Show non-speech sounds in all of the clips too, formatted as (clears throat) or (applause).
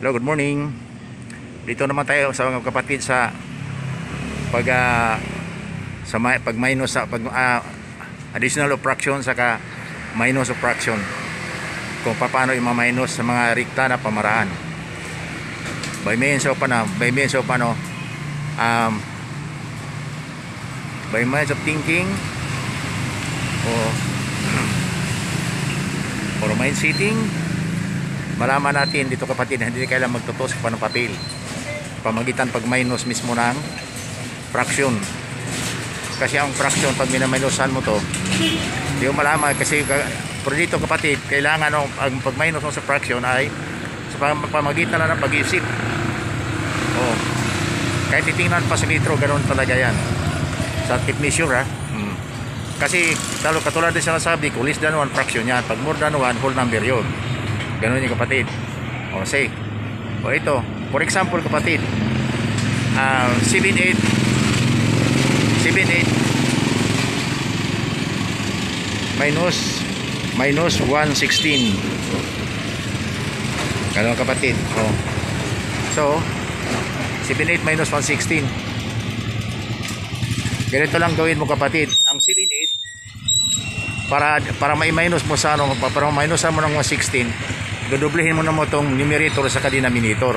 Hello, good morning. Dito naman tayo sa mga kapatid sa pag ah, sa ma- pag minus sa pag ah, additional of fraction saka minus of fraction. Kung paano yung minus sa mga rikta na pamaraan. By means of ano, by means of ano um, by means of thinking o (clears throat) or mind setting malaman natin dito kapatid hindi kailangan magtutos pa ng papel. Pamagitan pag minus mismo ng fraction. Kasi ang fraction pag minaminusan mo to hindi mo malaman. Kasi ka- pero dito kapatid kailangan ang ang pag minus mo sa fraction ay sa pam- pamagitan na ng pag-isip. Oh. Kahit titingnan pa sa litro ganoon talaga yan. Sa tip measure ha? Hmm. kasi talo katulad din sinasabi kung less than 1 fraction yan. Pag more than 1 whole number yun Ganun yung kapatid. O, say. O, ito. For example, kapatid. Uh, 7-8. 7-8. Minus. Minus 116. Ganun kapatid. O. So, 7-8 minus 116. Ganito lang gawin mo kapatid. Ang 7-8 para para mai-minus mo sa ano para ma-minus mo ng 116 dodoblehin mo na mo tong numerator sa denominator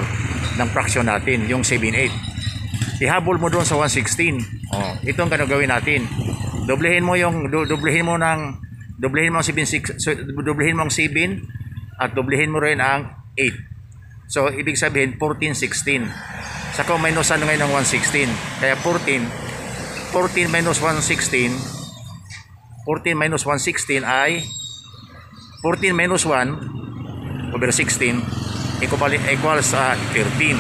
ng fraction natin yung 78 ihabol mo doon sa 116 oh itong kano gawin natin. Doblehin mo yung do, doblehin mo ng doblehin mo ang 7 6 so, doblehin mo ang 7 at doblehin mo rin ang 8 so ibig sabihin 14 16 saka minusan ngayon ng 116 kaya 14 14 minus 116 14 minus 116 ay 14 minus 1 over 16 equal, equals sa 13.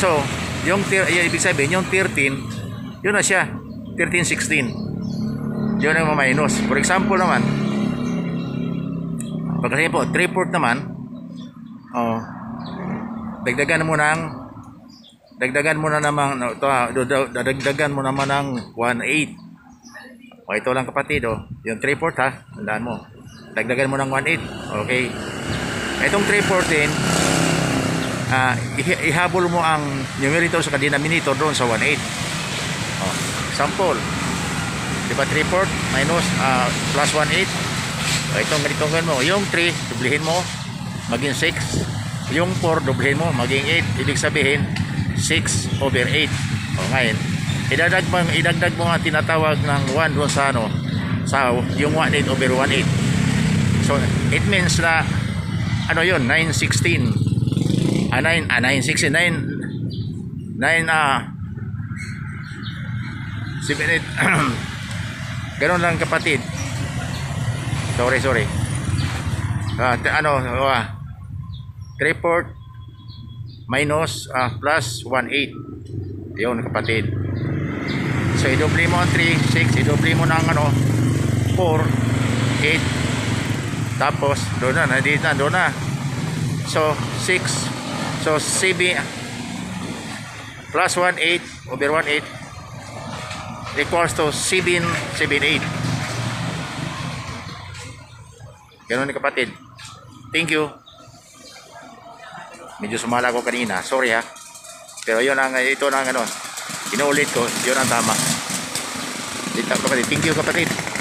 So, yung, ibig sabihin, yung 13, yun na siya. 13, 16. Yun ang minus. For example naman, pag kasi po, 3 port naman, oh, dagdagan mo ng dagdagan mo na naman no, to, ah, dagdagan mo naman ng 1.8 o ito lang kapatid oh. Yung 3 port ha. Tandaan mo. Dagdagan mo ng 1.8. Okay. Itong 3 port din, ah, ihabol mo ang numerator sa denominator doon sa 1.8. Oh. Sample. Di ba 3 port minus ah, plus 1.8? O itong ganito gawin mo. Yung 3, dublihin mo. Maging 6. Yung 4, dublihin mo. Maging 8. Ibig sabihin, 6 over 8. O ngayon, idagdag mo, idagdag mo nga tinatawag ng 1 doon sa ano, sa yung 1.8 over 1.8. So, it means na, ano yun, 916. Ah, 9, ah, 916, 9, 9, ah, 7, 8. (clears throat) Ganun lang kapatid. Sorry, sorry. Ah, ano, ah, 3 port minus ah, plus 1.8. Yun kapatid. So, idoble mo ang 3, 6, idoble mo ng ano, 4, 8, tapos, doon na, nandito na, doon na. So, 6, so, 7, plus 1, 8, over 1, 8, equals to 7, 7, 8. Ganun ni kapatid. Thank you. Medyo sumala ko kanina. Sorry ha. Pero yun ang, ito na ang ano, inuulit ko, yun ang tama. Dito kapatid. Thank you kapatid.